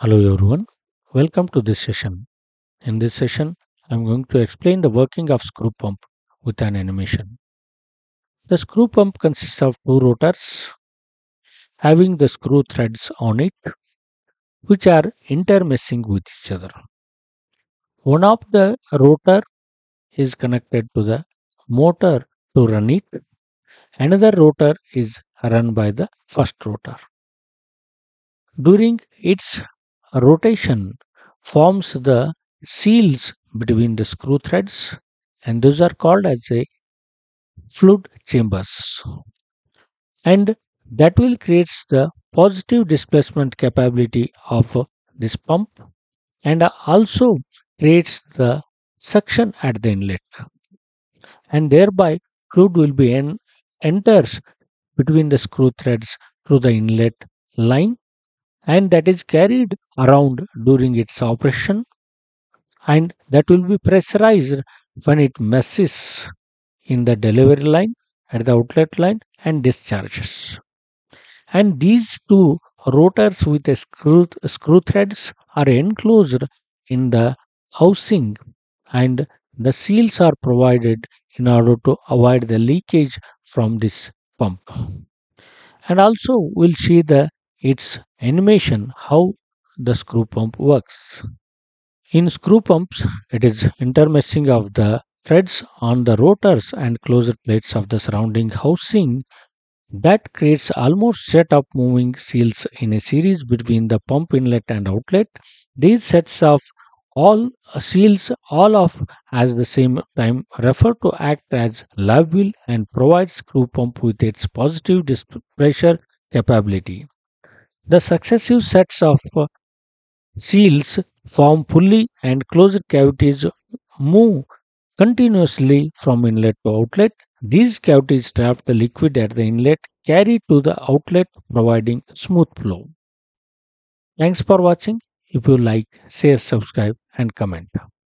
Hello everyone, welcome to this session. In this session, I'm going to explain the working of screw pump with an animation. The screw pump consists of two rotors having the screw threads on it which are intermeshing with each other. One of the rotor is connected to the motor to run it. Another rotor is run by the first rotor. During its rotation forms the seals between the screw threads and those are called as a fluid chambers. And that will creates the positive displacement capability of this pump and also creates the suction at the inlet. And thereby fluid will be en- enters between the screw threads through the inlet line and that is carried around during its operation and that will be pressurized when it messes in the delivery line at the outlet line and discharges. And these two rotors with a screw, screw threads are enclosed in the housing and the seals are provided in order to avoid the leakage from this pump. And also we'll see the its animation how the screw pump works. In screw pumps it is intermeshing of the threads on the rotors and closure plates of the surrounding housing that creates almost set of moving seals in a series between the pump inlet and outlet. These sets of all uh, seals all of at the same time refer to act as live wheel and provide screw pump with its positive pressure capability the successive sets of uh, seals form fully and closed cavities move continuously from inlet to outlet. These cavities trap the liquid at the inlet, carry to the outlet, providing smooth flow. Thanks for watching. If you like, share, subscribe, and comment.